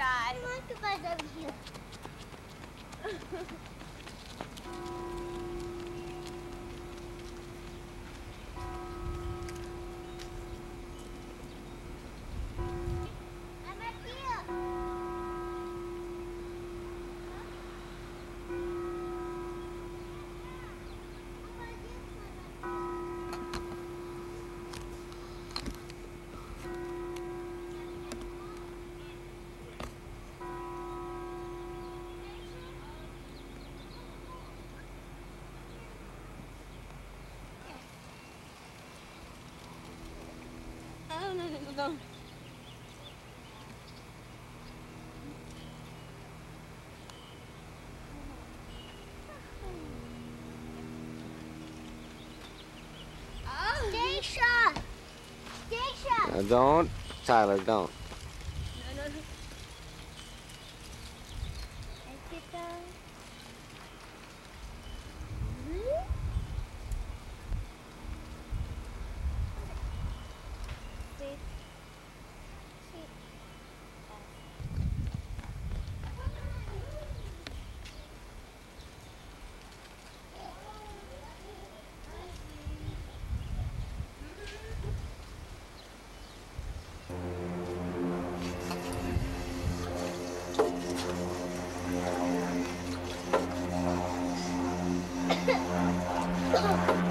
die. Look, if I over here. perdón. Stacia! Stacia! Now don't, Tyler, don't. Ah!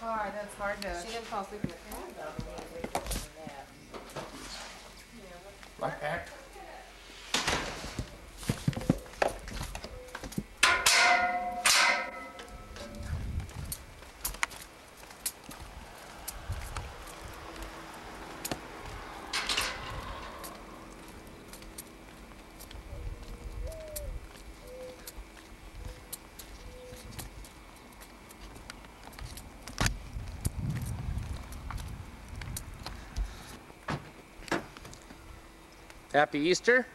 Car. That's hard to. She didn't fall asleep in the car. Backpack. Happy Easter.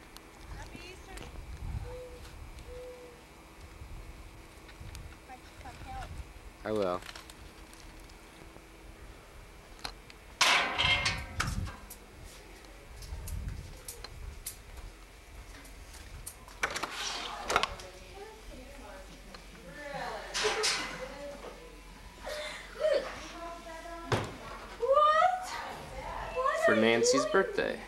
I will. For Nancy's birthday.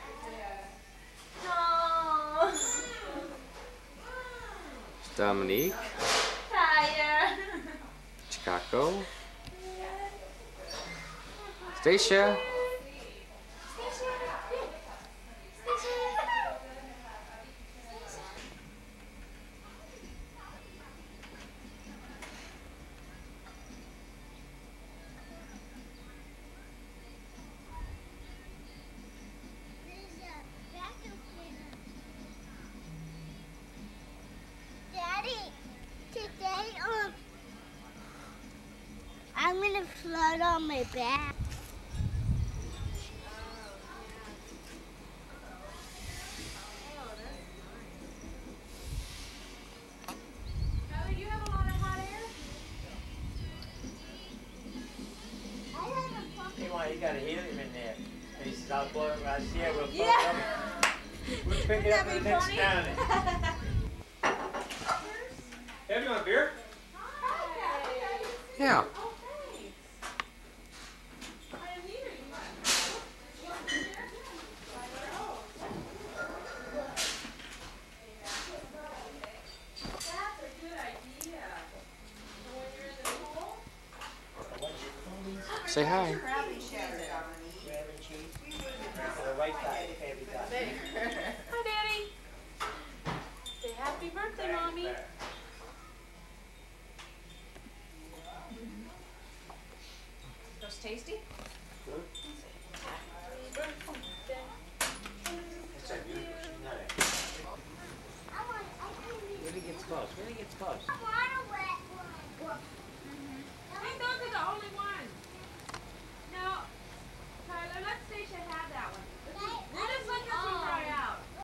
Dominique, Tired. Chikako, Stacia. On my back. Tyler, you have a lot of hot air? Meanwhile, you got a helium in there. He says, I'll blow him right here. We'll, Yeah. yeah. we'll pick it up That'd in be the next funny. county. Have you want beer? Yeah. Say hi. Hi, Daddy. Say happy birthday, Mommy. Those tasty? Really gets close, really gets close. I want a wet one. I thought they're the only ones? Anastasia happy?